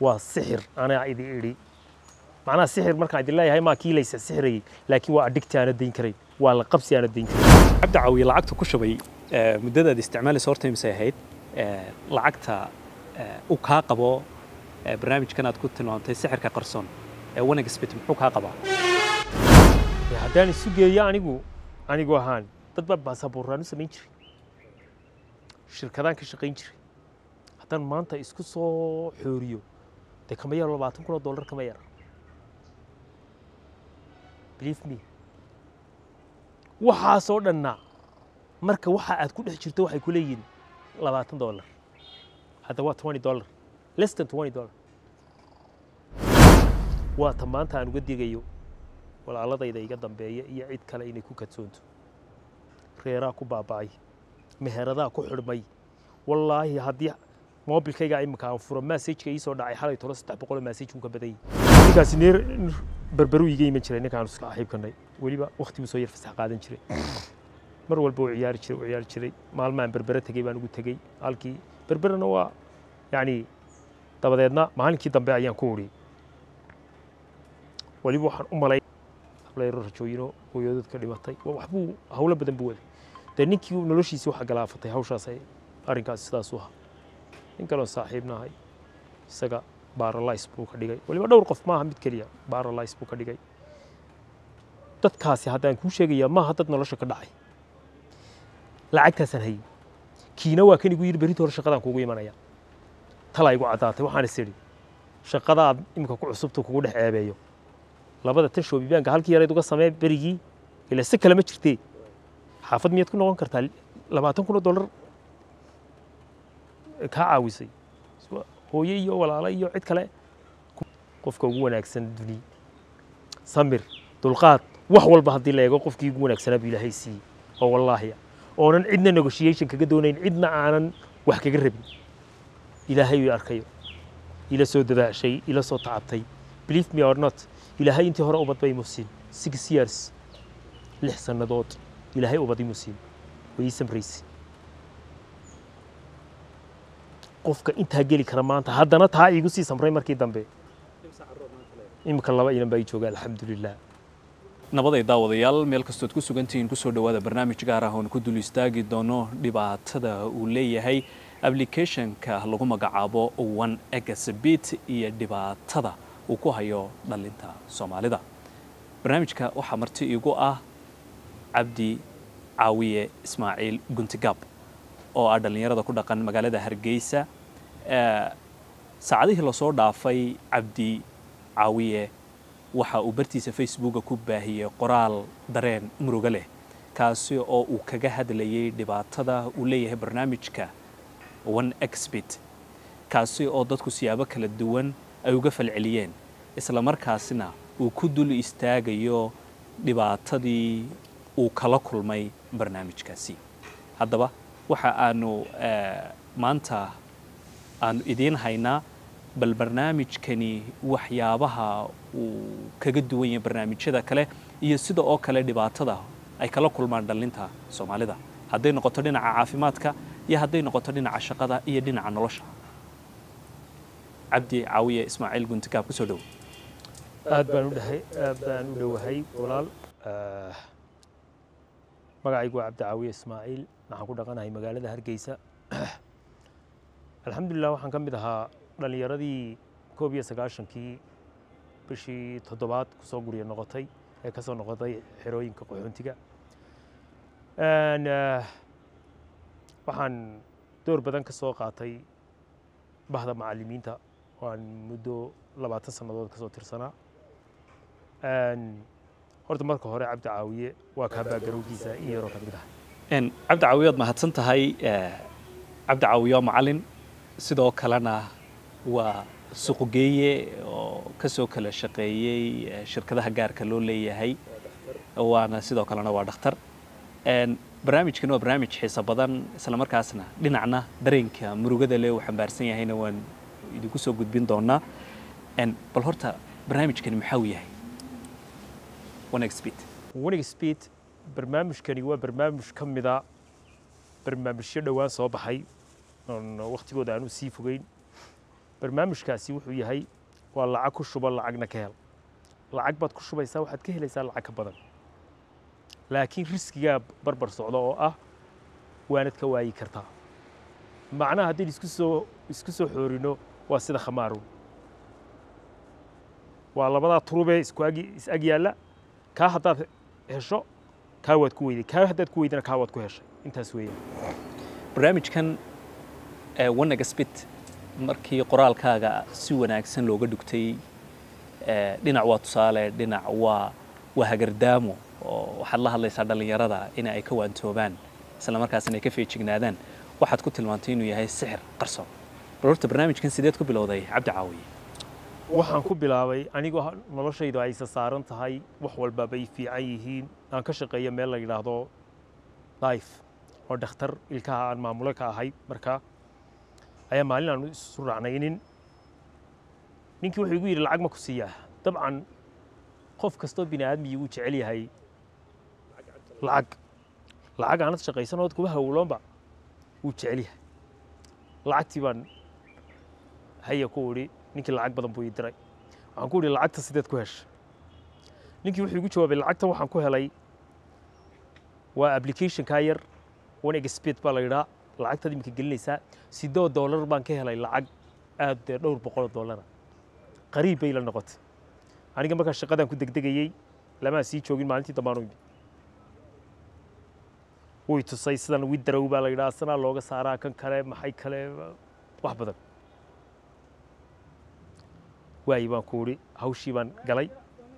waa sixir. Anaa idin idhi. Macnaha sixir markaan idin leeyahay maa kii laysa sixirayay laakiin waa adhigti aana dayn karayn waa la qabsi aana dayn karayn cabdi caawiye lacagta ku shubay ee, muddadaad isticmaalaysa horta imisay ahayd ee, lacagta ee, uu kaa qabo barnaamijkan aad ku tilmaamtay sixirka qarsoon ee wanagsbit muxuu kaa qabaa? Haddaan isu geeyo anigu anigu ahaan dad baa baasabooraan u samayn jiray. Shirkadaan ka shaqayn jiray. Haddaan maanta isku soo xooriyo dee kama yaro labaatan kun oo dollar kama yara believe me. Waxaasoo dhanna. Marka waxa aad ku dhex jirto waxay ku labaatan dollar. Hadda waa twenty dollar. Less than twenty dollar. Waa ta maanta aan uga digayo. Walaaladayda iga dambeeya iyo cid kale inay ku kadsoonto. Reeraa ku baaba'ay. Meheradaa ku xidhmay. Wallaahi haddii moobilkayga imika aan furo massajka ii dhacay xalay tolo saddex boqoloo massaj uu ka badan ninkaasi neer berberu iga iman jiray ninkaan iska xiibkanay weliba waqti buu soo yar fasax qaadan jiray. Mar walba uu ciyaari jiray uu ciyaari jiray. Maalmaan berbere tegey baan ugu tegey halkii berberena waa yacni dabadeedna maalinkii dambe ayaan ku uriyey weliba waxaan u malay hablayro rajooyino hooyadood ka dhimatay. Wa- waxbuu hawlo badan buu waday. Dee ninkii noloshiisii waxa galaafatay hawshaas arrinkaas sidaas u ahaa nin kaloon saaxiibnahay isaga baralys buu ka dhigay weliba dhowr qof maaha mid keliya baralys buu ka dhigay dadkaasi haddaan kuu sheegayaa maaha dad nolosha ka dhacay lacagtaasaan hayay kiina waa kan igu yidhi berrito hore shaqadaan kuugu imanaya talaa igu caddaatay waxaan is idhi shaqadaad imika ku cusubta kugu dhex ceebeeyo labada tan shoobibaanka halkii yarayd uga samee berigii ila si kale ma jirtee xaafad miyaad ku noqon kartaa labaatan kun oo dollar kaa caawisay. Hooye iyo walaalo iyo cid kale. Qofka ugu wanaagsan duni samir dulqaad wax walba haddii la eego qofkii ugu wanaagsanaa buu ilaahay siiyey. Oo wallaahi ah. Oonan cidna negotiation kaga doonayn cidna aanan wax kaga rabin. Ilaahay uu arkayo. Ila soo dadaashay ila soo tacabtay. Believe me or not ilaahay intii hore ubad bay musiin six years lix sannadood ilaahay ubad imu siin. Way qofka intaa geli kara maanta. Haddana taa iigu sii samray markii dambe. Imika laba inan baa ii jooga alxamdulilah nabaday daawadayaal meel kastood ku sugantihiin ku soo dhowaada barnaamij gaar ah oon ku dul istaagi doono dhibaatada uu leeyahay. Applicationka lagu magacaabo one exhibit iyo dhibaatada uu ku hayo dhalinta soomaalida. Barnaamijka waxaa marti iigu ah cabdi caawiye ismaaciil guntigaab oo ah dhallinyarada ku dhaqan magaalada hargeysa saacadihii la soo dhaafay cabdi caawiye waxa uu bartiisa facebooka ku baahiyey qoraal dareen murugo leh kaasi oo uu kaga hadlayay dhibaatada uu leeyahay barnaamijka one exbit kaasi oo dadku siyaabo kala duwan ay uga falceliyeen isla markaasina uu ku dul istaagayo dhibaatadii uu kala kulmay barnaamijkaasi. Haddaba waxa aanu eh, maanta aanu idiin haynaa bal barnaamijkani waxyaabaha uu kaga duwan yahay barnaamijyada kale iyo sida oo kale dhibaatada ay kala kulmaan dhallinta soomaalida. Hadday noqoto dhinaca caafimaadka iyo hadday noqoto dhinaca shaqada iyo dhinaca nolosha. Cabdi caawiye ismaaciil guntigaab ku soo dhow. Aad baan u aad baan u dhowahay walaal. Ah, magacaygu waa cabdi ismaaciil waxaan ku dhaqanahay magaalada hargeysa alxamdulilah waxaan ka mid ahaa dhallinyaradii koob iyo sagaashankii bishii toddobaad ku soo guryo noqotay ee ka soo noqotay xerooyinka qaxoontiga ah, waxaan door badan ka qaatay bahda macallimiinta waan muddo labaatan sannadood ka tirsanaa. Horta marka hore cabdi waa kaa baagarowgiisa in yaroo ka ah. Cabdi mahadsan tahay eh, cabdi macalin sidoo kalena waa suuqgeeye oo ka soo kala shaqeeyey eh, shirkadaha gaarka loo leeyahay waana sidoo kalena waa dhakhtar. Barnaamijkan waa barnaamij xiiso badan isla markaasna dhinacna dareenka murugada leh uu xambaarsan yahayna waan idinku soo gudbin doonaa. Bal horta barnaamijkani maxaa uu yahay? Barnaamijkani waa barnaamij ka mida barnaamijyo dhowaan soo baxay oon waktigooda aanu sii fogeyn. Barnaamijkaasi wuxuu yahay waa lacag ku shubo lacagna ka hel. Lacag baad ku shubaysaa waxaad ka helaysaa lacag ka badan. Laakiin riskigaa barbar socda oo ah waanad ka waayi kartaa. Macnaha haddaynu isku soo isku soo xoorino waa sida khamaaruun. Waa labadaa turubee is ag yaalla. Kaa haddaad hesho kaa waad ku weyday kaa haddaad ku weydana kaa waad ku heshay intaas weeyaan. Barnaamijkan wanagasbit markii qoraalkaaga si wanaagsan looga dhugtay dhinac waa tusaale dhinac waa waa hagardaamo oo waxaad la hadlaysaa dhallinyarada in ay ka waantoobaan isla markaasna ay ka feejignaadaan. Waxaad ku tilmaantay inuu yahay sixir qarsoon. Bal horta barnaamijkan sideed ku bilowday cabdi caawiye waxaan ku bilaabay anigoo noloshaydu aysa saaran tahay wax walba bay fiican yihiin aan ka shaqeeyo meel la yidhaahdo life oo dhakhtar ilkaha aan maamulo ka ahay. Markaa ayaa maalin aanu isu raacnaynin. Ninkii wuxuu igu yidhi lacag ma ku siiyaa. Dabcan qof kastoo bini aadmiyii uu jecel yahay lacag lacag aanad shaqaysanood kuba hawloonba wuu jecel yahay. Lacagtii baan haya ku idhi ninkii lacag badan buu ii diray. Waxaan ku idhi lacagta sideed ku hesha. Ninkii wuxuu igu jawaabay lacagtan waxaan ku helay waa applicationkaa yar one expert baa la yidhaa lacagtaad iminka gelinaysaa? Sidoo dollar baan ka helay lacag aad dee dhowr boqoloo dollara. Qariib bay la noqotay. Aniga markaa shaqadaan ku degdegayey lamaa sii joogin maalintii dambaanu imi way tusay sidan widrow baa la yidhaha sanaa looga saaraa kan kale maxay kale wax badan. Waayi baan ku idhi hawshii baan galay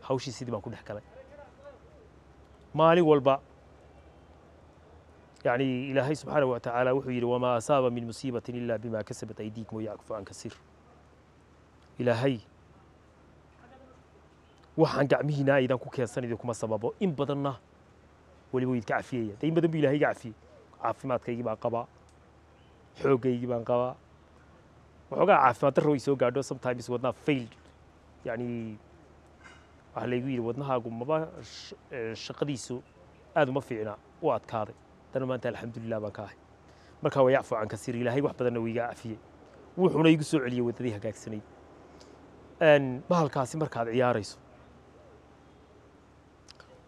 hawshii sidii baan ku dhex galay. Maalin walba yani ilaahay subxaana wa tacaala wuxuu yidhi wamaa asaaba min musiibatin ilaa bimaa kasabat aydiikum wayacfu can ilaahay waxaan gacmihiina aydan ku keensanayo kuma sababo in badanna weliba idka cafiyaya de in badan bu ilahay iga cafiyey caafimaadkaygii baan qabaa xoogaygii baan qabaa waxoogaa caafimaad darro way soo gaadho sometimes wadnaa failed. yani waxaa laygu yidhi wadnahaagu maba shaqadiisu aad uma fiicnaa u adkaaday dana maanta alxamdulilah baan ka ahay markaa waa yacfu can kasiir ilaahay wax badanna wuu iga cafiyey. Wuxuuna igu soo celiyey waddadii hagaagsanayd bahalkaasi markaad ciyaarayso?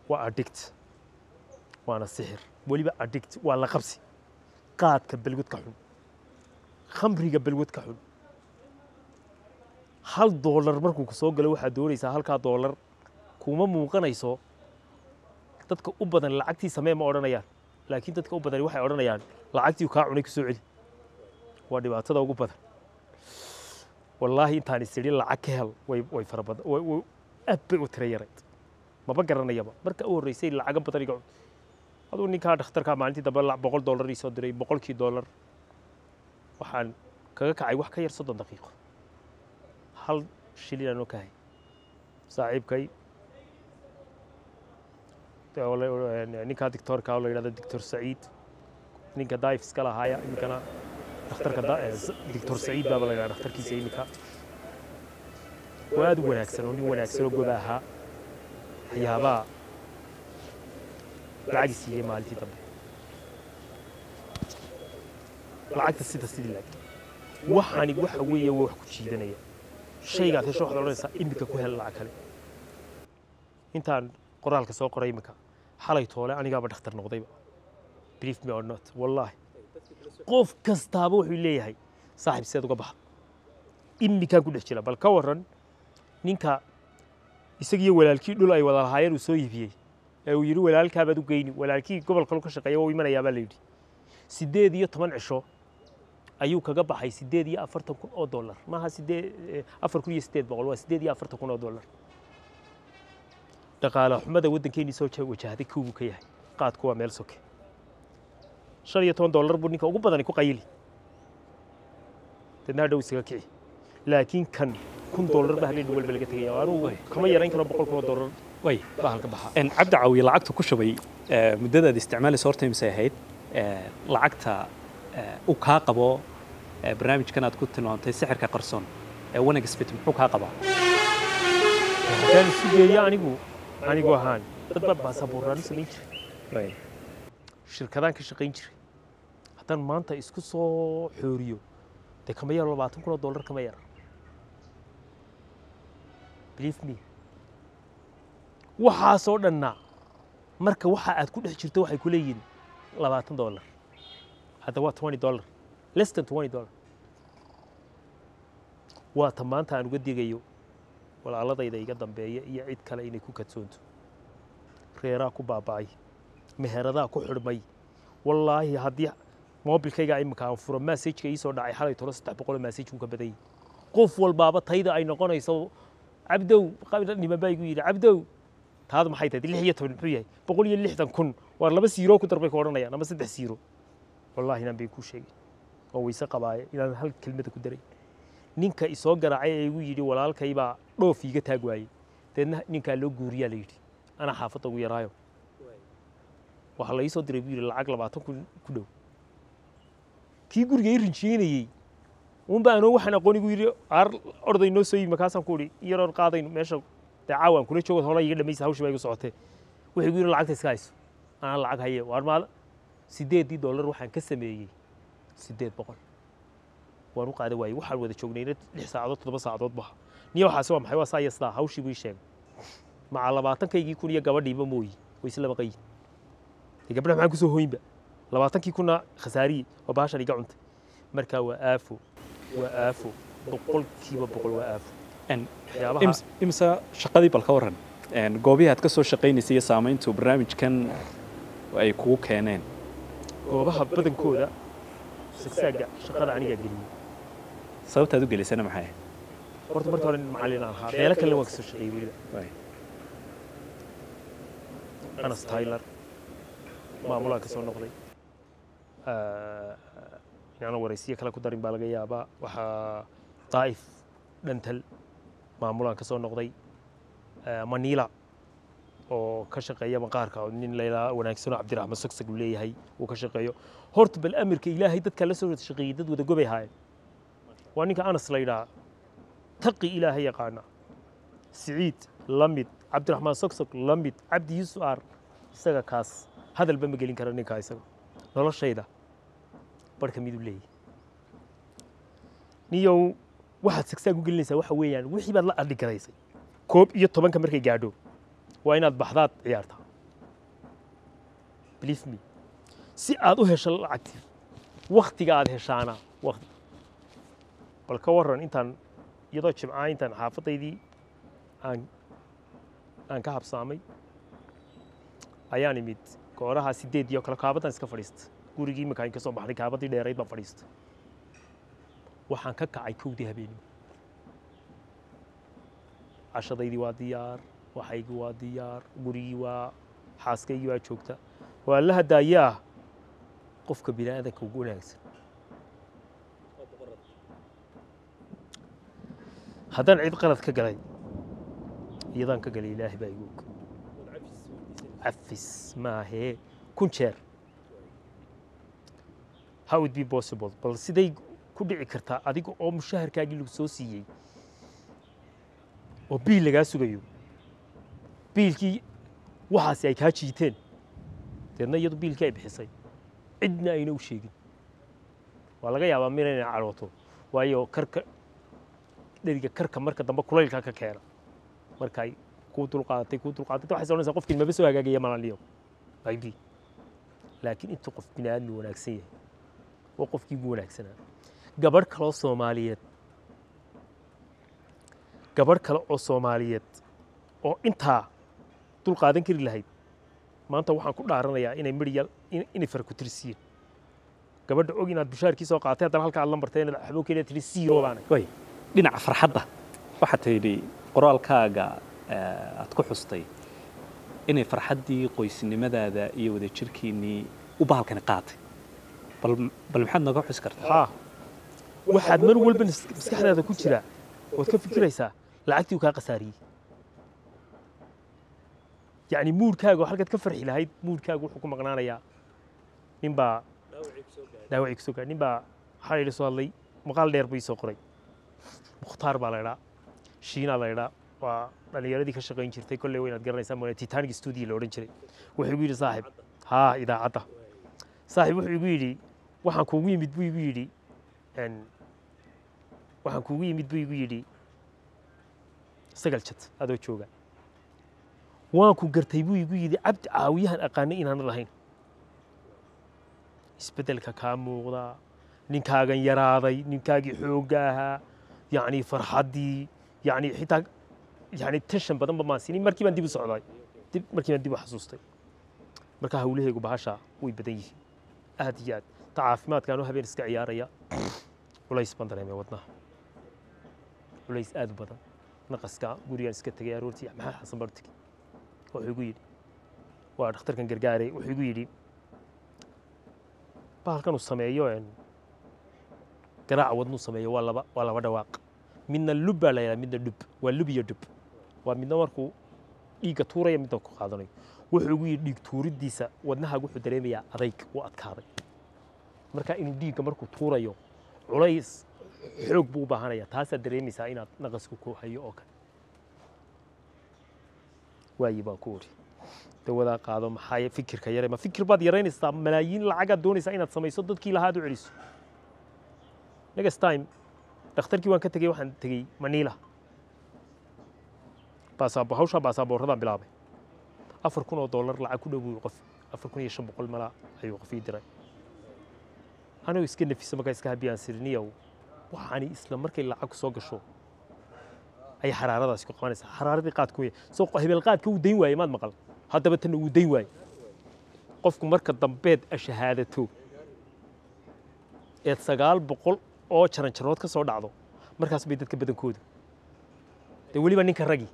Waa addict. Waana sixir. Weliba addict waa la qabsi. Qaadka balwad ka xun. Khamriga balwad ka xun. Hal doolar markuu ku soo galo waxaad doonaysaa halkaa doolar kuma muuqanayso? Dadka u badan lacagtii samee ma odhanayaan laakiin dadka u badan waxay odhanayaan lacagtii kaa cunay ku soo celi. Waa dhibaatada ugu badan. Wallaahi intaan is idhi lacag ka hel way way fara badan way aad bay u tira yarayd maba garanayaba. Marka u horreysay lacaga badan iga aduu ninkaa dhakhtarkaa maalintii dambe boqol dollar ii soo diray boqolkii dollar. Waxaan kaga kacay wax ka yar soddon daqiiqo. Hal shilin aanoo ka hay saaxiibkay ninkaa dictoorka oo la yidhahdo dictor saciid ninka daif iska lahaaya iminkana dhakhtarka dictor saciid baaba la yidhahda dhakhtarkiisa iminka oo aad u wanaagsan oo nin wanaagsan oo goba ahaa waxyaabaha lacagi siiyey maalintii dambe. Lacagta sida sidii laakiin. Waxaani waxa weeye waa wax ku jiidanaya. Shaygaad hesho waxaad odhanaysaa iminka ku hel lacag kale. Intaan qoraalka soo qoray iminka xalay toole anigaaba dhakhtar noqdayba believe me or not wallaahi qof kastaaba wuxuu leeyahay saaxiib seed uga baxa. Iminkaan ku dhex jira bal ka warran ninka isagiyo walaalkii dhul ay wada lahaayeen uu soo iibiyey. Ee uu yidhi walaalkaabaad u geyni walaalkii gobolka lu ka shaqeeya waa u imanayaa baa la yidhi. Siddeed iyo toban cisho ayuu kaga baxay siddeed iyo afartan kun oo dollar. Maaha siddeed afar kun iyo siddeed boqol waa siddeed iyo afartan kun oo dollar dhaqaale xumada waddankeennii soo wajahday kuwuu ka yahay. Qaadku waa meel soke. Shan iyo toban dollar buu ninka ugu badani ku qayili. Dadna hadhow isaga kici. Laakiin kan kun dollar baa habeen walba laga tegaya anugu kama yarayn karo boqol kun oo dollar. Way baa halka baxa. Cabdi caawiye lacagta ku shubay muddadaad isticmaalaysa horta imisay ahayd lacagta uu kaa qabo barnaamijkan aad ku tilmaamtay sixirka qarsoon ee wanagsbit muxuu kaa qabaa? Haddaan isu geeyo anigu anigu ahaan dad baa baasabuuraan samayn jiray shirkadaan ka shaqayn jiray haddaan maanta isku soo xooriyo dee kama yaro labaatan kun oo dollar kama yara believe me waxaasoo dhanna marka waxa aad ku dhex jirto waxay ku leeyihiin labaatan dollar hadda waa twenty dollar less than twenty dollar. Waa ta maanta aan uga digayo walaaladayda iga dambeeya iyo cid kale inay ku kadsoonto reeraa ku baaba'ay. Meheradaa ku xidhmay wallaahi haddii moobilkayga iminka aan furo massajka ii soo dhacay xalay tolo saddex boqol massaj uu ka badanyay qof walbaaba tayda ay noqonayso cabdow niman baa igu yidhi cabdow. Taad maxay tahay? Lix iyo toban muxuu yahay? Boqol iyo lixdan kun. Waa laba siiro ku darbay ku odhanayaan ama saddex siiro. Wallahi inaan bay kuu sheegay. Oo wayse qabaaye inaan hal kelmada ku daray ninka isoo garaacay ee igu yidhi walaalkaybaa dhoof iiga taag waayey. Deedna ninkaa loo guuriyaa la yidhi. Anaa xaafadda ugu yaraayo. Waxaa la ii soo diray buu yidhi lacag labaatan kun ku dhow. Kii guriga ii rinjiyeynayey. Unba anoo waxaan aqoon igu yidhi aar orday noo soo yimi markaasaan ku idhi iyaroon qaadayno meesha dee caawaan kula joogod hola iga dhamaysa hawshii baa igu socotee. Wuxuu igu yidhi lacagta iska hayso. Anaa lacag haye. Waar maada siddeeddii waxaan ka sameeyey siddeed boqol waan u qaada waayey. Waxaan wada joognayna lix saacadood toddoba saacadood baha niyo waxaasi waa maxay? Waa saa iyo sidaa. Hawshii buu ii sheegay. Maca labaatankaygii kun iyo gabadhiiba mooyi way isla maqayin dee gabdhaha maxaan ku soo hoyinba. Labaatankii kunna khasaariye oo bahashan iga cuntay. Markaa waa aafo waa aafo. Boqolkiiba boqol waa aafo. Imse shaqadii bal ka warran. Goobihii aad ka soo shaqaynaysay iyo saamayntu barnaamijkan ay kugu keeneen. Goobaha badankooda sagsaaga shaqada anigaa geliyey sababtaad u gelisana maxay ahayd horta markii hore nin macallin aan ahaa meelo kalena waan ka soo shaqeeyey weliba anas tyler maamulaan ka soo noqday inaanan waraysiyo kale ku darin baa laga yaabaa waxaa daa'if dhantal maamulaan ka soo noqday maniila oo ka shaqeeya maqaarka oo nin laylaa wanaagsanoo cabdiraxmaan sogsag uu leeyahay uu ka shaqeeyo horta bal amirka ilaahay dadka la soo shaqeeyey dad wada gobay haayeen waa ninka anas la yidhaha. Taqi ilaahay yaqaana. Siciid la cabdiraxmaan sogsog la cabdi yuusuf aar isaga kaas. Hadalba ma gelin kara ninkaa isaga. Noloshayda barhka miduu leeyahy niyow waxaad sagsaag u gelinaysaa waxa weeyaan wixii baad la adhigaraysay koob iyo tobanka markay gaadho waa inaad baxdaad ciyaartaa. Me si aad u hesho lacagti waktiga aad heshaana bal ka warran intaan iyadoo jimcaa intaan xaafadaydii aan ka habsaamay ayaan imid gooraha sideed iyo kale kaabaddan iska fadhiista gurigii imika in ka soo baxday kaabadii dheerayd baan fadhiista waxaan ka kacay kowdii habeenimo. Cashadaydii waa diyaar waxaygii waa diyaar gurigii waa xaaskaygii waa joogta. Waa la hadaayaa qofka bini aadanka ugu wanaagsan haddaan cid qalad ka galay iyadaan ka galay ilaahay baa igu og. Cafis maahee kun jeer. How it be possible? Bal siday ku dhici kartaa adiga oo mushaharkaagii lagu soo siiyey oo biil lagaa sugayo. Biilkii waxaasi ay kaa jiiteen. Deedna iyadu biilkii ay bixisay. Cidna ayna u sheegin. Waa laga yaabaa mina inay cadhooto waayo karka dheriga karka marka dambe kulaylka ka keena markay kuu dulqaadatay kuu dulqaadatay waxay soconaysaa qofkiin maba soo hagaagaya malaniyo maybe laakiin intuu qof bini aadmi wanaagsan yahay. Waa qofkii wanaagsanaa gabadh kaloo soomaaliyeed. Gabadh kale oo soomaaliyeed oo intaa dul qaadan kari lahayd. Maanta waxaan ku dhaaranayaa inay midhiya inay farkutirsiiyeen gabadha og inaad bushaarkii soo qaatay haddana halka aad lambartay inaad waxbo keliya dhinaca farxadda waxaad tidhi qoraalkaaga aad ku xustay inay farxaddii qoysnimadaada iyo wadajirkiinnii u bahalkani qaatay. Bal bal maxaad nooga xusi kartaa? Waxaad mar walba maskaxdaada ku jira. Ood ka fikiraysaa lacagtii uu kaa khasaariyey. Yacni muurkaaga oo halkaad ka farxi lahayd muurkaaga wuxuu ku maqnaanayaa ninbaa dhaawacii ku soo gaadhay. ninbaa waxaa la yidhi soo hadlay? Maqaal dheer buu soo qoray mukhtaar baa la idhaa shiinaa la idhaa waa dhallinyaradii ka shaqayn jirtay kolley waynaad garanaysaa male titanic studio la odhan jiray. Wuxuu igu yidhi saaxib. Haa idaacadda. Saaxib wuxuu igu yidhi waxaan kuugu yimid buu igu yidhi waxaan kuugu yimid buu igu yidhi sagal jad adoo jooga. Waan ku gartay buu igu yidhi cabdi caawiyahan aqaanay inaanan lahayn. Isbeddelka kaa muuqda ninkaagan yaraaday ninkaagii xoogga ahaa yacni farxaddii yacni xitaa yacni tension badan ba maan siinin markii baan dib u socday dib markii baan dib u xasuustay marka hawlahaygu bahasha way badan yihiin aad iyo aad ta caafimaadkaanoo habeen iska ciyaaraya culays baan dareemay wadnaha culays aad u badan naqaska gurigaan iska tegay aroortii maxaa xasan baan u tegey wuxuu igu yidhi waa dhakhtarkan gargaaray wuxuu igu yidhi bahalkan uu sameeyo garaaca wadnuu sameeyo waa laba waa laba dhawaaq midna lub baa la yidhaha midna dhub. Waa lub iyo dhub. Waa midna markuu dhiigga tuuraya midna ku qaadanayo. Wuxuu igu yidhi dhiig tuuriddiisa wadnahaaga wuxuu dareemayaa adayg u adkaaday. Marka inuu dhiigga markuu tuurayo culays xoog buu u baahanaya taasaad dareemaysaa inaad naqasku ku hayo oo kale. Waayi baan ku ori dawadaa qaado maxaa fikirka yare? Ma fikir baad yaraynaysaa? Malaayiin lacagaad doonaysaa inaad samayso? Dadkii lahaad u celiso. Next time dhakhtarkii waan ka tegey waxaan tegey maniila hawshaa baasaaboorradaan bilaabay. Afar kun oo dollar lacag ku dhow buu qof afar kun iyo shan boqol malaa ayuu qof ii diray. Anigoo iska nafisa markaa iska habiyaan sirniyow waxaani isla markay lacag soo gasho ayay xaraaradaasi ku qabanaysaa. Xaraaradii qaadku wey soo hebel uu dayn waaye maad maqal. Haddaba tanna uu dayn waaye. Qofku marka dambeed ashahaadato eed sagaal boqol oo jaranjarood ka soo dhacdo markaas bay dadka badankoodu dee weliba ninka ragi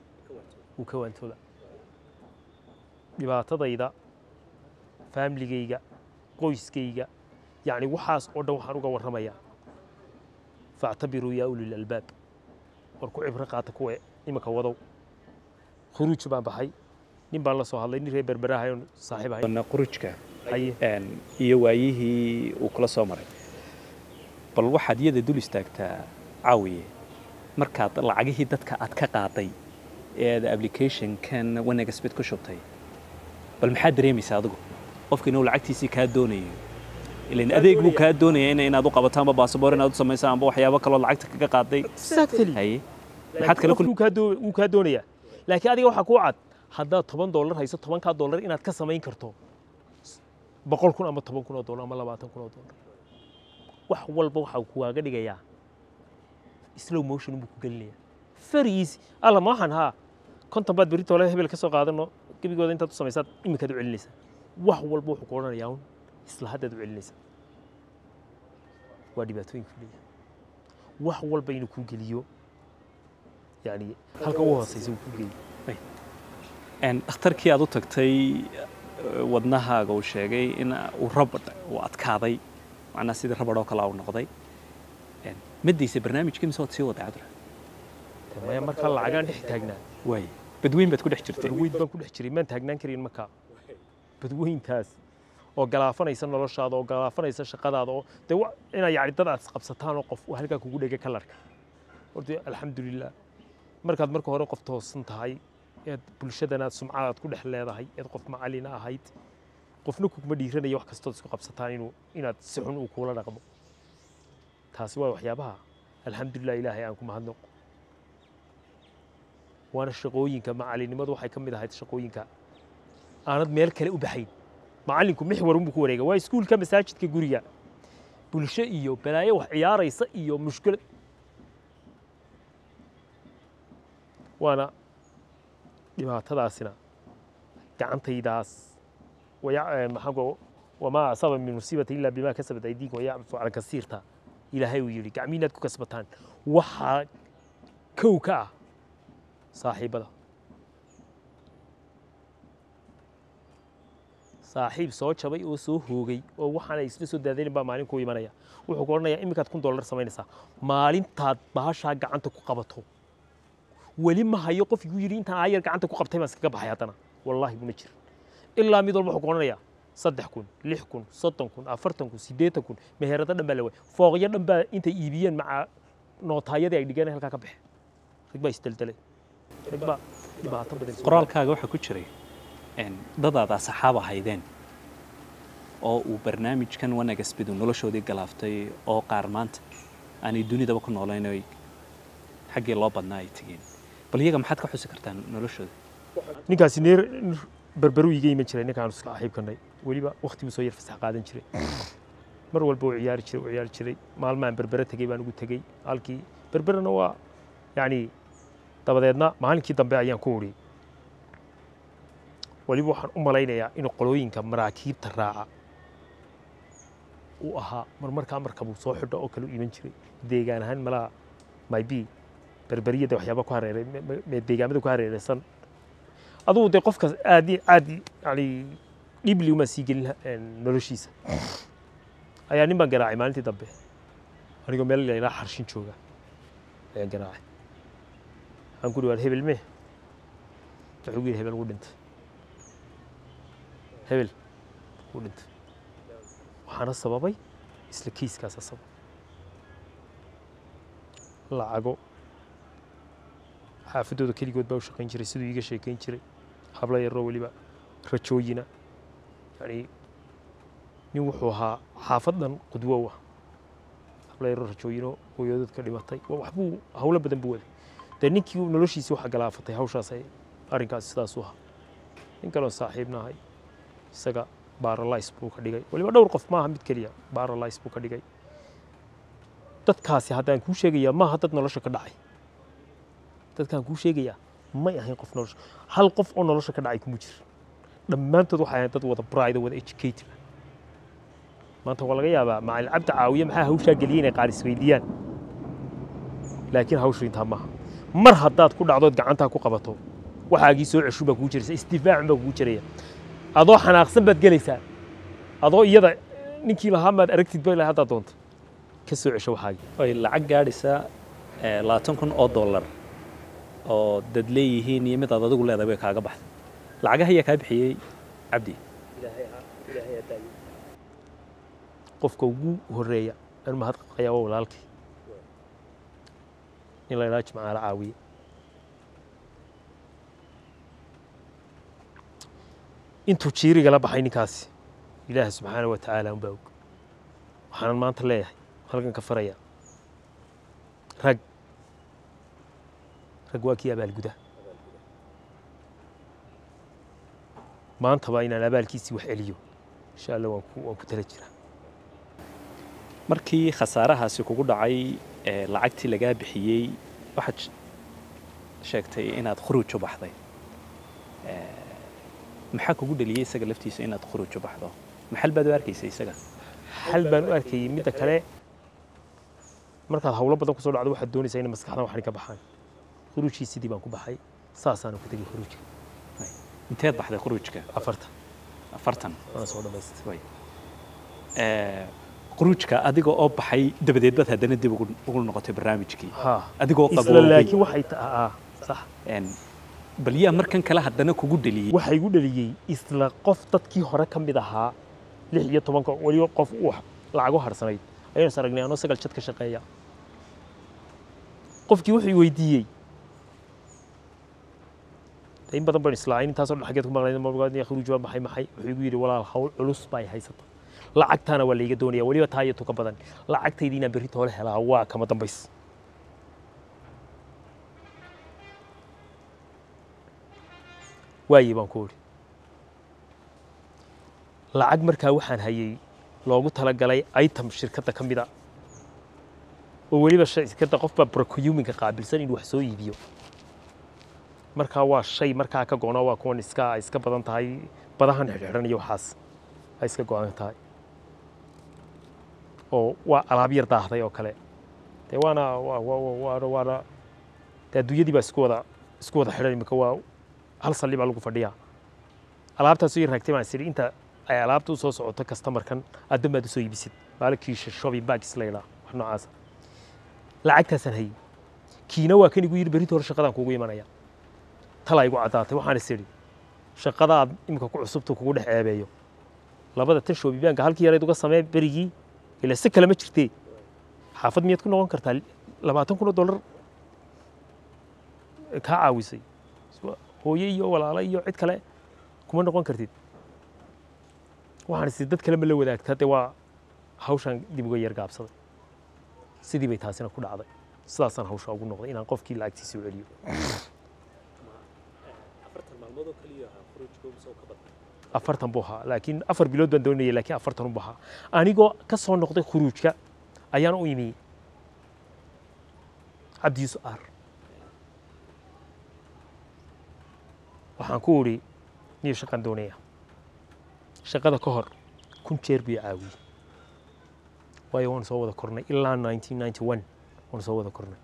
wuu ka waantooda. Dhibaatadayda faamligayga qoyskayga yacni waxaas oo dhan waxaan uga warramayaa faactabiruu yaa ulil albaab. War ku cibro qaata kuwa iminka wadow. Khuruuj baan baxay. Nin baan la soo hadlay nin reer berberahay oon saaxiib ahay qurujka iyo waayihii uu kula soo maray bal waxaad iyada dul istaagtaa caawiye markaad lacagihii dadka aad ka qaaday ee aad applicationkan wanagasbed ku shubtay. Bal maxaad dareemaysaa adigu? Qofka inuu lacagtiisii kaa doonayo ilan adeeg buu kaa doonaya ina inaad u qabato amba baasaboor inaad u samayso amba waxyaabo kaloo lacagta kaga qaaday haye maxaad qofku wuu kaa doonayaa. Laakiin adiga waxaa kuu cad haddaad toban dollar hayso tobankaa dollar inaad ka samayn karto. Boqol kun ama toban kun oo dollar ama labaatan kun oo dollar wax walba waxaa kuwaaga dhigayaa slow motion buu ku gelinayaa. Very easy. Alla ma waxaan haa. Konton baad berito hore hebel ka soo qaadano. Gebigooda intaad u samaysaad iminkaad u celinaysaa wax walba wuxuu ku odhanayaa un isla haddaad u celinaysaa waa dhibaatooyinku leeyahay. Wax walba inuu kuu geliyo. Yani halka ugu hooseysa uu kuu Een, dhakhtarkii aad u tagtay eh, wadnahaaga uu sheegay in uu rabadh uu adkaaday معنا سيد ربنا كلا ونقضي مدي سي برنامج كم صوت سيوة تعذر ما يا مرك الله عجان دحي تهجنا وين بدوين بتكون حشرت بدوين بكون حشرت ما تهجنا كريم مكان بدوين تاس أو جلافنا يسون الله شاد أو جلافنا يسون شق هذا. أو توا أنا يعني ترى قب ستان وقف. وهلك كقول لك كلارك. قلت الحمد لله مركز مركز هروق قف توصل تهاي. بلشة دنا سمعات كل حلا هاي. قف مع علينا هايت qofna kuguma dhiiranaya wax kastood isku qabsataan inuu inaad si xun uu kuula dhaqmo. Taasi waa waxyaabaha alxamdulilah ilaahay aan ku mahadnaqo waana shaqooyinka macalinimadu waxay ka mid ahayd shaqooyinka aanad meel kale u baxayn macallinku mixwar unbuu ku wareega waa iskuulka masaajidka guriga. Bulsho iyo balaayo wax ciyaaraysa iyo mushkilad waana dhibaatadaasina gacantaydaas waya- eh, maxaa go- wamaa asaba min musiibata ilaa bimaa kasabat aydiikum wayacfu cala kasiirta ilaahay uu yidhi gacmiinaad ku kasbataan waxaa kow ka ah saaxiibada saaxiib soo jabay oo soo hoogay oo waxaana isla soo daadaynin baa maalin kuu imanaya wuxuu ku odhanayaa iminkaad kun dollar samaynaysaa maalintaad bahashaa gacanta ku qabato weli ma hayo qof igu yidhi intaan aayar gacanta ku qabtay baan iskaga baxay haddana wallaahi buna jir ilaa mid walba wuxuu ku odhanayaa saddex kun lix kun soddon kun afartan kun siddeetan kun meherado dhan baa la waay fooqyo dhan baa intay iibiyeen maca nootaayadii ay dhigeen halkaa ka baxe rag baa isdeldelay rag baa dhibaato badan qoraalkaaga waxaa ku jiray dadaad asxaab ahaydeen oo uu barnaamijkan wanagasbidu noloshoodii galaaftay oo qaar maanta aanay dunidaba ku noolayn oy xaggii loo badnaa ay tegeen bal iyaga maxaad ka xusi kartaan noloshooda? Ninkaasi neer berberu iga iman jiray ninkaan isla xiibkanay weliba waqtiguu soo yar fasax qaadan jiray. Mar walba uu ciyaari jiray uu ciyaari jiray. Maalmaan berbere tegey baan ugu tegey halkii berberena waa yacni dabadeedna maalinkii dambe ayaan ku uriyey weliba waxaan u malaynayaa inuu qolooyinka maraakiibta raaca uu ahaa marmarkaa markabuu soo xidho oo kale u iman jiray. Deegaan ahaan malaha maybi berberiyada waxyaaba ku hareeray deegaamada ku hareeraysan adugu dee qofkaas aad aad yani dhibli umaan sii gelin noloshiisa ayaa nin baan garaacay maalintii dambe anigoo meel laylaa xarshin jooga ayaan garaacay waxaan ku dhawaad hebel mee wuxuu gu yidhi hebel wuu hebel wuu dhintay waxaana sababay isla kiiskaasa sabab lacago xaafadooda keligood baa u shaqayn jiray siduu iiga sheekayn jiray habla yaroo weliba rajooyina. Yani nin wuxuu ahaa xaafadan qudwow ah. Habla yaroo rajooyino hooyadood ka dhimatay. Waxbuu hawlo badan buu waday. Dee ninkii noloshiisii waxa galaafatay hawshaas arrinkaasi sidaasuu ahaa. Nin kaloon saaxiibnahay isaga baralys buu ka dhigay. Weliba dhowr qof maaha mid keliya. Baralys buu ka dhigay. Dadkaasi haddaan kuu sheegayaa maaha dad nolosha ka dhacay. Dadkaan kuu sheegayaa may ahayn qof nolosha. Hal qof oo nolosha ka dhacay kuma jiro dhammaantood waxay ahayn dad wada bride wada educated. Maanta waa laga yaabaa macalin cabdi caawiye maxaa hawshaa geliyey inay qaar isweydiiyaan laakiin hawshu intaa maaha mar haddaad ku dhacdood gacantaa ku qabato waxaagii soo ceshu baa kugu jiraysa isdifaacun baa kugu jiraya. Adoo xanaaqsan baad gelaysaa. Adoo iyada ninkii lahaa maad aragtid bay lahay haddaad doonto ka soo cesho waxaagii. Ay lacag gaadhaysaa labaatan kun oo dollar oo dad leeyihiin iyo mid aad adigu leedahay way kaaga baxday. Lacagaha ayaa kaa bixiyey cabdi. Qofka ugu horreeya anu mahad qayaa waa walaalkii. Nin la idhaha jimcaale caawiye. Intuu jiirigala baxay ninkaasi ilaaha subxaana wa tacaala unbaa og. Waxaanan maanta leeyahay halkan ka faraya rag rag waa kii abaalguda maantaba inaan abaalkiisii wax celiyo insha allah waan ku ku tala jiraa markii khasaarahaasi kugu dhacay lacagtii lagaa bixiyey waxaad sheegtay inaad khuruuj u baxday. Maxaa kugu dheliyey isaga laftiisa inaad khuruuj u baxdo? Maxal baad u arkaysay isaga? Xal baan u arkayey midda kale. Markaad hawlo badan ku soo dhacdo waxaad doonaysaa inay maskaxdan waxni ka baxaan khuruujkii sidii baan ku baxay saasaana ku tegey khuruujka inteed baxday khuruujka afarta afartan waana soo dhamaystay way khuruujka adiga oo baxay dabadeed baad haddana dib ugu noqotay barnaamijkii adigoo isla qaboobay laakiin waxay tahaa sax bal yaa markan kale haddana kugu dheliyey waxa igu dhaliyey isla qof dadkii hore ka mid ahaa lix iyo tobanka weliba qof uu lacago harsanayd ayaynu is aragnay anoo sagal jad ka shaqeeya qofkii wuxuu weydiiyey in badan baan islaacayn intaasoo dhan ku maqlayn khuruuj waa maxay maxay wuxuu igu yidhi walaal hawl culus baa ay haysata lacagtaana waa layga doonaya weliba taa iyo tuka badan lacagtaydii inaan berri toole helaa waa kama dambays waayey baan ku odhi lacag markaa waxaan hayay loogu talagalay item shirkadda ka mida oo weliba shirkadda qof baa procurement-ka qaabilsan inuu wax soo iibiyo markaa waa shay markaa ka go'naa waa kuwan iska iska badan tahay badahan xidhxidhan iyo waxaas ay iska go'an tahay. Oo waa alaab yar daahday oo kale. Dee waana waa- waa- waa- waana dee adduunyadii baa isku wada isku wada xidhan imika waa hal salli baa lagu fadhiyaa. Alaabtaasoo yar raagtay baan is idhi inta ay alaabta u socoto customerkan addan baad u soo iibisid. Maalinkiisha shopping bags la yidhaa wax noocaasa lacagtaasaan hayay. Kiina waa kan igu yidhi berrito hore shaqadaan kuugu imanaya talaa igu caddaatay waxaan is idhi shaqadaad imika ku cusubta kugu dhex ceebeeyo labada tan shoobibaanka halkii yareed uga samee berigii ilaa si kale ma jirtee. Xaafad miyaad ku noqon kartaa? Labaatan kun oo dollar. Kaa caawisay. Hooye iyo walaalo iyo cid kale kuma noqon kartid. Waxaan is dad kale ma la wadaagta. Hadde waa hawshaan dib uga yar sidii bay taasina ku dhacday. Sidaasaan hawsha ugu noqday inaan qofkii lacagtiisa u celiyo afartan buu ahaa laakiin afar bilood baan doonayay laakiin afartan buu ahaa anigoo ka soo noqday khuruujka ayaan u imi cabdi yuusuf aar waxaan ku idhi niyo shaqaan doonaya shaqada ka hor kun jeer buu caawiyey waayo waan soo wada kornay ilaa 1991 waan soo wada kornay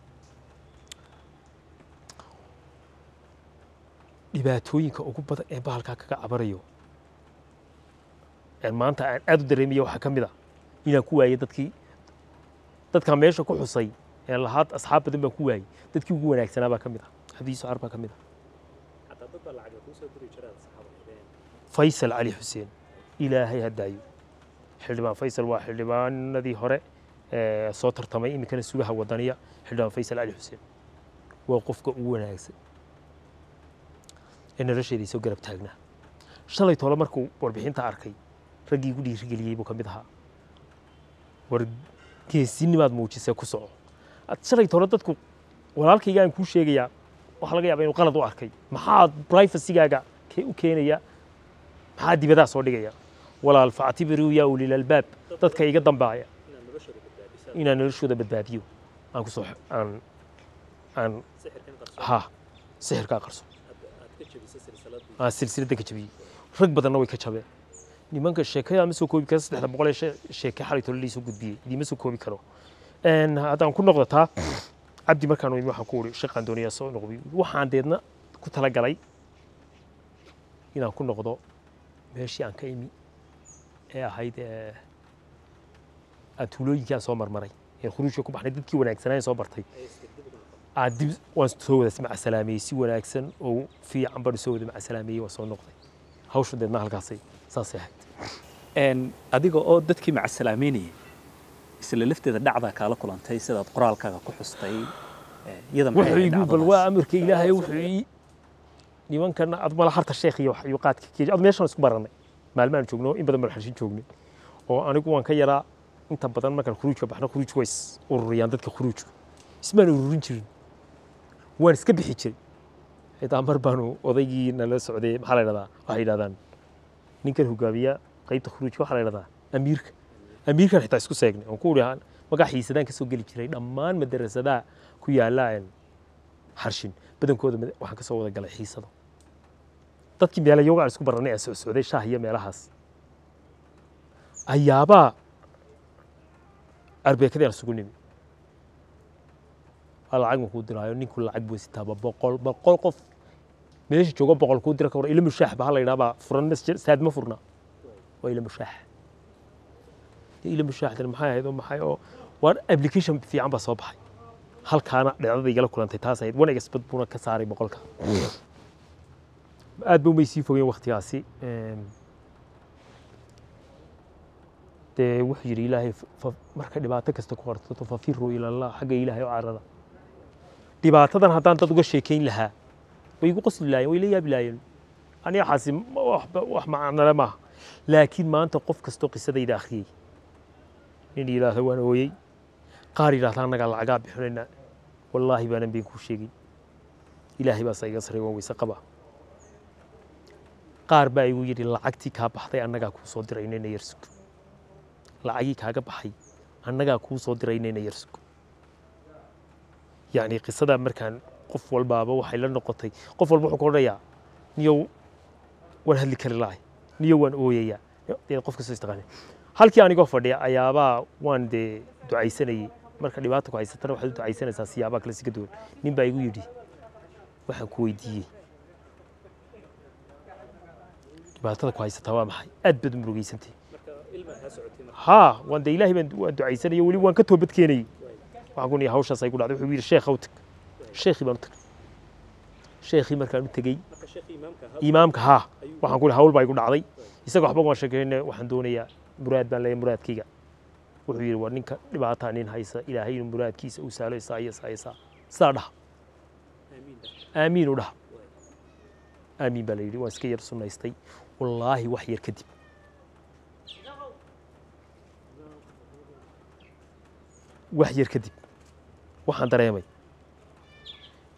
dhibaatooyinka ugu badan ee bahalkaa kaga cabarayo. Maanta aan aad u dareemaya waxaa ka mid a inaan ku waayey dadkii dadkaa meesha ku xusay ee lahaad asxaab badan baan ku waayey dadkii ugu wanaagsanaa baa ka mid ah. Cabdiisu ar baa ka mid ah. Faysal cali xuseen ilaahay haddaayo. Xildhibaan faysal waa xildhibaanadii hore ee soo tartamay iminkana sugaha wadaniya. Xildhibaan faysal cali xuseen. Waa qofka ugu wanaagsan ee nolosheedii soo garab taagnaa shalay tole markuu warbixinta arkay raggii igu dhiirigeliyey buu ka mid ahaa. War geesinimaad muujisee ku soco. Shalay tole dadku walaalkayga aan kuu sheegayaa waxaa laga yaabaa inuu qalad u arkay. Maxaa brivacygaaga kee u keenaya? Maxaa dibadaa soo dhigaya? Walaal factibiruu yaa ulil albaab. Dadka iga dambaaya. Inaan noloshooda badbaadiyo. Aan ku soo aan aan ha sixirkaa qarso aan silsiladda ka jabiyey rag badanna way ka jabeen nimanka sheekada ma soo koobi karo saddexda boqol ee shee- sheeke xalay tole laysoo gudbiyey idiima soo koobi karo haddaan ku noqdo cabdi markaan imi waxaan ku uri shaqaan doonayaa soo noqday waxaan deedna ku talagalay inaan ku noqdo meeshii aan ka imi ee ahayd aan tuulooyinkii aan soo marmaray ee khuruujka ku baxnay dadkii wanaagsanaa soo bartay aan dib waan soo wada macasalaameeyey si wanaagsan oo fiican baan soo wada macasalaameeyey waan soo noqday hawsha deedna halkaasay saasay ahayd Een, adiga oo dadkii macasalaameynayay isla lafteeda dhacdaa kaala kulantay sidaad qoraalkaaga ku xustay iyada bal waa amarka ilaahay wuxuu ii nimankan ad mala harta sheekh iyo iyo qaadka keeji ad meeshaan isku barannay maalmahan joogno in badan baan xarshin joognay oo anigu waan ka yaraa inta badan markaan khuruujka baxno khuruujka way is ururiyaan dadka khuruujka ismaan ururin jirin waan iska bixi jiray. Xitaa mar baanu odaygii nala socday maxaa la yidhahdaa? Waxay yidhahdaan ninkan hogaamiya qaybta khuruujka waxaa la yidhahdaa amiirka. Amiirkan xitaa isku seegnay. Oon ku uri magac xiisadaan ka geli jiray dhammaan madarasadaha ku yaalla een xarshin. Badankooda waxaan ka wada galay xiisado. Dadkii meelayoga aan isku barannay aan socsocday shaah iyo meelahaas. Ayaabaa arbeekadii aan isugu nimi lacag kuu diraayo ninku lacag buu sitaaba boqol boqol qof. Meesha joogo boqol kuu dira ka hor ila mushaax ba ha la yidhaha baa furan masjid saad ma furna. Waa ila mushaax. Ila mushaaxdan maxay ahayd oo maxay oo waa application fiican baa soo baxay. Halkaana dhacdada igala kulantay taas ahayd. One expert buuna ka saaray boqolka. Aad ba umay sii fogeen waktigaasi dee wuxuu yidhi ilaahay marka dhibaato kasta ku qarsato fafiruu ila allah xagga ilaahay oo carada dhibaatadan haddaan dad uga sheekayn lahaa way igu qosli laayeen way la yaabi laayeen aniga xaasi wax macnale maaha. Laakiin maanta qof kastoo qisadayda akhriyey nin yidhaahdo waan ooyey. Qaar yidhaahda annagaa lacagaa bixinayna. Wallaahi baanan been kuu sheegin ilaahay baasa iga saray waan weyse qaba qaar baa igu yidhi lacagtii kaa baxday annagaa kuu soo diray inayna yarsugo lacagii kaaga baxay annagaa kuu soo diray inayna yacni qisadaa markaan qof walbaaba waxay la noqotay qof walba wuxuu ka odhanayaa niyow waan hadli kari lahay niyow waan ooyayaa. Qof kastoo istaqaanay. Halkii anigoo fadhiya ayaabaa waan dee ducaysanayey marka dhibaata ku haysatana waxaad u ducaysanaysaa siyaabaa kale si ka duwan. Nin baa igu yidhi waxaan ku weydiiyey. Dhibaatada ku haysataa waa maxay? Aad baad u murugaysantay haa waan dee ilaahay baan waan ducaysanayay weli waan ka toobad keenayey waxaan ku nihi hawshaas ay ku dhacday wuxuu yidhi sheekha u tag sheekhii baan u tagay sheekhii markaan u tegey imaamka haa waxaan ku nihi hawl baa igu dhacday isaga waxba waan sheekayne waxaan doonayaa muraad baan leeyahay muraadkayga wuxuu yidhi waa ninka dhibaataa nin haysa ilaahay inuu muraadkiisa uu saalo isaa iyo isaa isaa sidaa dhaha aamiin u dhaha aamiin baa la yidhi waan iska yar sunnaystay wallaahi wax yar kadib wax yar kadib waxaan dareemay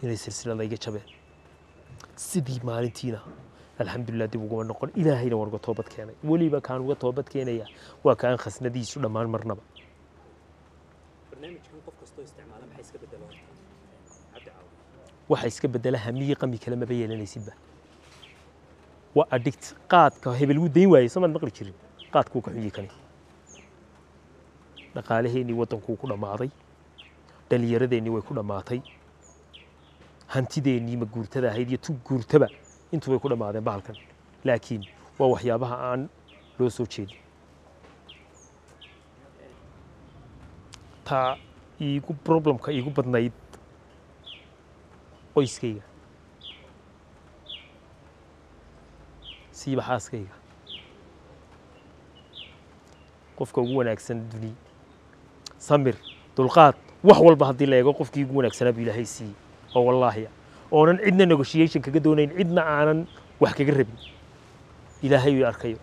inay silsilada iga jabeen sidii maalintiina alxamdulilah dib uguma noqon ilaahayna waan uga toobad keenay weliba kaan uga toobad keenaya waa kaan khasnadiisu dhammaan marnaba barnaamijkan qof kastoo isticmaala maxay iska bedelo cabdi caawi waxa iska bedela hamiyi qami kale maba yeelanaysidba waa addict qaadka hebel wuu dayn waayey samaad maqli jirin qaadkuu ka xunyi kani dhaqaalaheennii waddankuu ku dhammaaday dhallinyaradeennii way ku dhammaatay. Hantideennii ma guurtada ahayd iyo tug guurtaba intubay ku dhammaadeen bahalkan laakiin waa waxyaabaha aan loo soo jeedin. Taa iigu problemka iigu badnayd qoyskayga. Siiba xaaskayga. Qofka ugu wanaagsan duni. Samir dulqaad. Wax walba haddii la eego qofkii ugu wanaagsanaa buu ilaahay siiyey. Oo wallaahi. Ah oonan cidna negotiation kaga doonayn cidna aanan wax kaga rabin. Ilaahay uu arkayo.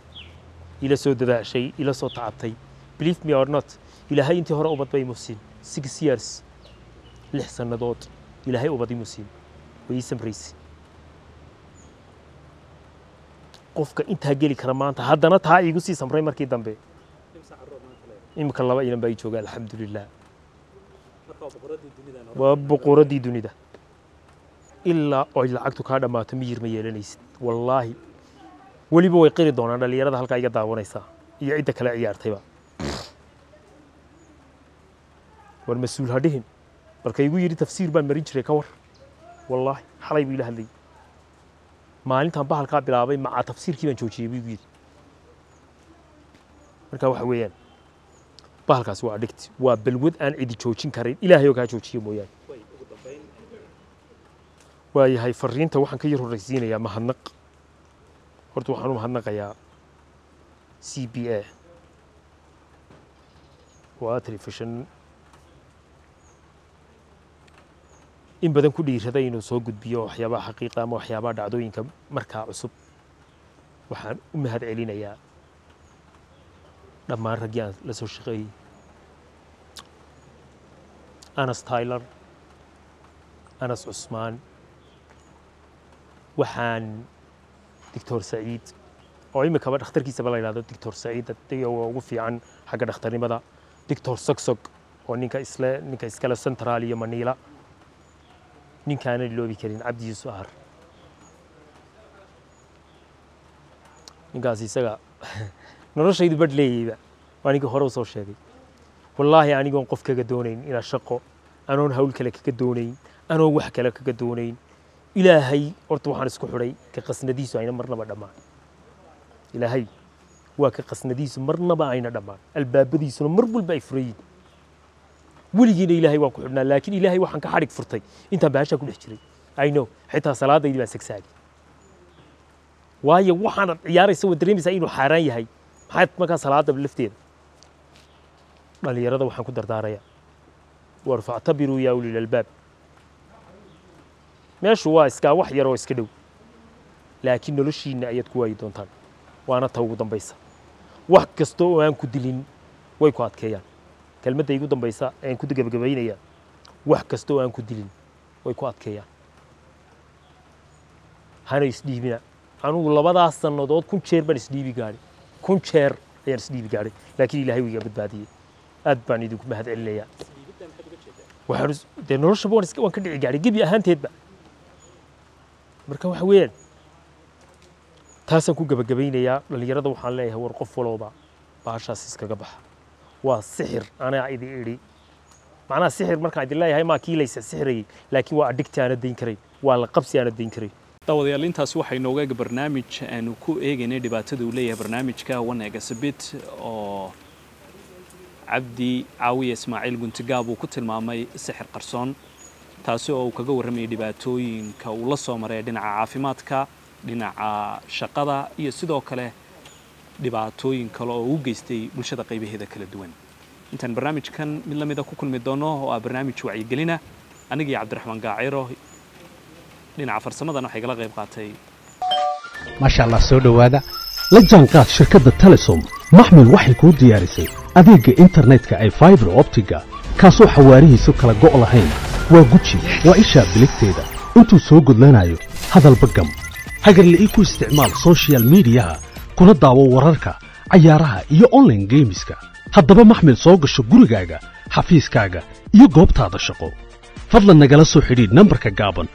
Ila soo dadaashay ila soo tacabtay. Believe me or not ilaahay intii hore ubad bay six years lix sannadood ilaahay ubad imu siin way ii samrayse qofka intaa geli kara maanta haddana taa iigu sii samray markii dambe. Imika laba inan baa ii jooga alxamdulilah waa boqoradii dunida. Ilaa oy lacagtu kaa dhammaato miyir ma yeelanaysid. Wallaahi. Weliba way qiri doonaan dhallinyarada halkaa iga daawanaysaa. Iyo cidda kale ciyaartayba. War mas'uul ha dhihin. Marka igu yidhi tafsiir baan marin jiray ka war. Wallaahi xalay buu ila hadlayay maalintan bahalkaa bilaabay macaa tafsiirkii baan joojiyey buu igu yidhi. Marka waxa weeyaan bahalkaasi waa adhigti waa balwad aan cidi joojin karin. Ilaahay oo kaa joojiya mooyaane waayahay fariinta waxaan ka yar horraysiinayaa mahadnaq. Horta waxaan u mahadnaqayaa c b a. Waa telefishan in badan ku dhiirada inuu soo gudbiyo waxyaabaha xaqiiqa ama waxyaabaha dhacdooyinka markaa cusub. Waxaan u mahad celinayaa dhammaan raggii aan la soo shaqeeyey anas tyler anas cusmaan waxaan doctor saciid oo imikaba dhakhtarkiisaba la yidhahdo doctor saciid adiga waa ugu fiican xagga dhakhtarnimada doctor sogsog oo ninka isle ninka iskale central iyo maniila ninkaana iloobi karin cabdi yuusuf ahar ninkaas isaga noloshaydu badh leeyeyba waa ninkii hore u soo sheegay wallaahi anigoon qof kaga doonayn inaa shaqo anoon hawl kale kaga doonayn anoon wax kale kaga doonayn. Ilaahay horta waxaan isku xidhay ka qasnadiisu ayna marnaba dhammaan ilaahay waa ka qasnadiisu marnaba ayna dhammaan albaabadiisuna mar walba ay furayiin weligiina ilaahay waan ku xidhnaa laakiin ilaahay waxaan ka xadhig furtay. Intaan bahashaa ku dhex jiray. Know xitaa salaadaydii baan sagsaagay waayo waxaanad ciyaaraysa waa dareemaysaa inuu xaaraan yahay. Maxaad markaa salaada lafteeda dhalinyarada waxaan ku dardaarayaa war factabiruu yaa ulil albaab meeshu waa iskaa wax yar oo iska dhow. Laakiin noloshiinna ayaad ku waayi doontaan. Waana ta ugu dambaysa. Wax kasta oo aan ku dilin way ku adkeeyaan. Kelmadda igu dambaysa aan ku gebagabaynaya wax kasta oo aan ku dilin way ku adkeeyaan. Hana isdhiibina anugu labadaas sannadood kun jeer baan isdhiibi gaadhay kun jeer ayaan isdhiibi gaadhay laakiin ilaahay wiiga badbaadiyey aad baan idinku mahad celinayaa. Isdhiibidda maxaad uga jeedaa waxaan is- dee noloshaba waan ka dhici gaadhay gebi ahaanteedba. Marka waxa weeyaan taasaan ku gebagabaynayaa dhallinyarada waxaan leeyahay war qof walooba baashaas iskaga baxa. Waa sixir anaa idin idhi. Macnaha sixir markaan idin leeyahay maa kii laysa sixirayay laakiin waa adhigti aana dayn karayn waa la qabsi aana dayn karayn daawadayaal intaasi waxay nooga eeg barnaamij aanu ku eegaynay dhibaatada uu leeyahay barnaamijka one egasabit oo cabdi caawiye ismaaciil guntigaab uu ku tilmaamay sixir qarsoon taasi oo uu kaga warramayay dhibaatooyinka uu la soo maray dhinaca caafimaadka dhinaca shaqada iyo sidoo kale dhibaatooyin kale oo u geystay bulshada qaybaheeda kala duwan. Intaan barnaamijkan mid la mida ku kulmi doono oo ah barnaamij wacyigelina. Anigii cabdiraxmaan gaaciro dhinaca farsamadana waxay kala qayb qaatay. Maasha allah soo dhowaada la jaanqaad shirkadda telesom. Maxmil waxay kuu diyaarisay adeegga internetka ay faibar optiga kaasoo xawaarihiisu kala go' lahayn. Waa guji waa ishaa biligteeda. Intuu soo gudlanayo hadalba gam. Hagarle ii ku isticmaal soshiyal miidiyaha kuna daawo wararka cayaaraha iyo online geemiska haddaba maxmil soo gasho gurigaaga xafiiskaaga iyo goobtaada shaqo. Fadlan nagala soo xidhiidh nambarka gaaban